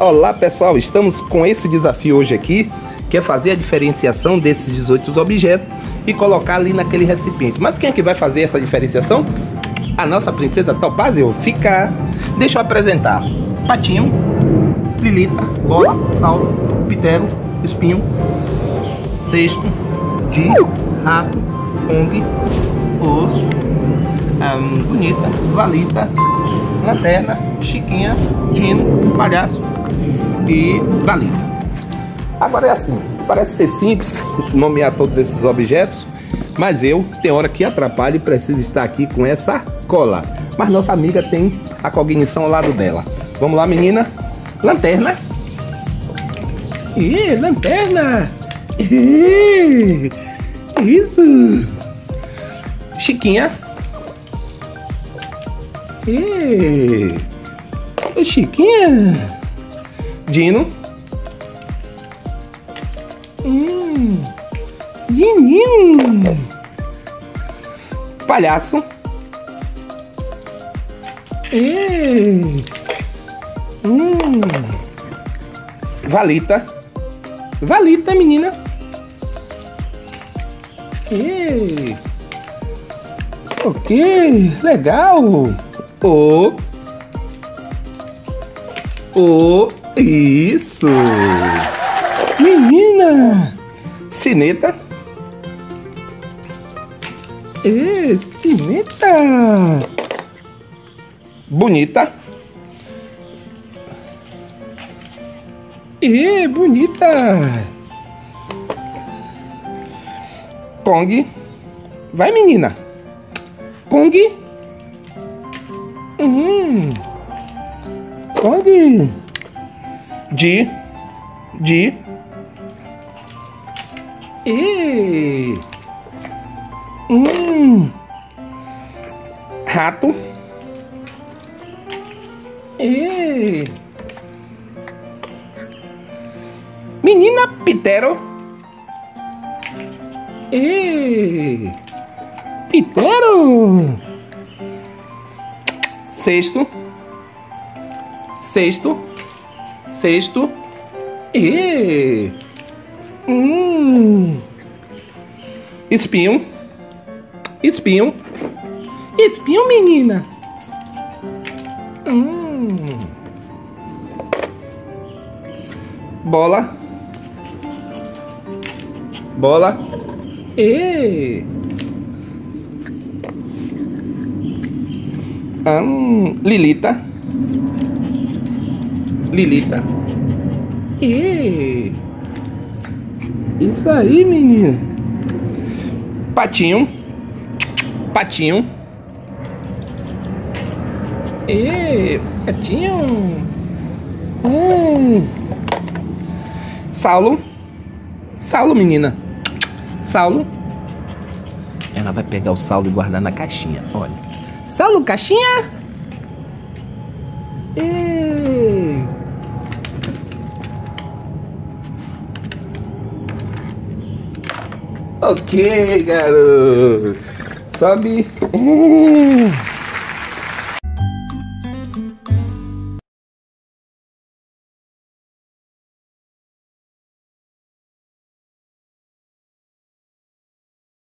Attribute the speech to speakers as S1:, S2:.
S1: Olá pessoal, estamos com esse desafio hoje aqui, que é fazer a diferenciação desses 18 objetos e colocar ali naquele recipiente. Mas quem é que vai fazer essa diferenciação? A nossa princesa Topázio fica. Deixa eu apresentar. Patinho, Lilita, Bola, Saulo, Pitero, Espinho, Cesto, Di, Rato, Kong, Osso, um, Bonita, Valita, Lanterna, Chiquinha, Dino, Palhaço, e balita. Agora é assim, parece ser simples nomear todos esses objetos, mas eu, tem hora que atrapalha e preciso estar aqui com essa cola. Mas nossa amiga tem a cognição ao lado dela. Vamos lá, menina? Lanterna. Ih, lanterna. Ih, isso. Chiquinha. Ih, Chiquinha. Dino. Hum. Dininho. Palhaço. Ei. Hum. Valita. Valita, menina. Ei. Ok, legal. O. O. Isso! Menina! Cineta! É, cineta! Bonita! É, bonita! Kong! Vai, menina! Kong! Hum! Kong! De, de, e, hum, rato, e, menina pitero, e, pitero, sexto, sexto, sexto e hum, espinho, espinho, espinho, menina. Hum. Bola, bola e hum, Lilita. Lilita. E isso aí, menino. Patinho. Patinho. E patinho. Hum. Saulo. Saulo, menina. Saulo. Ela vai pegar o Saulo e guardar na caixinha. Olha. Saulo, caixinha. E... Ok, garoto. Sobe.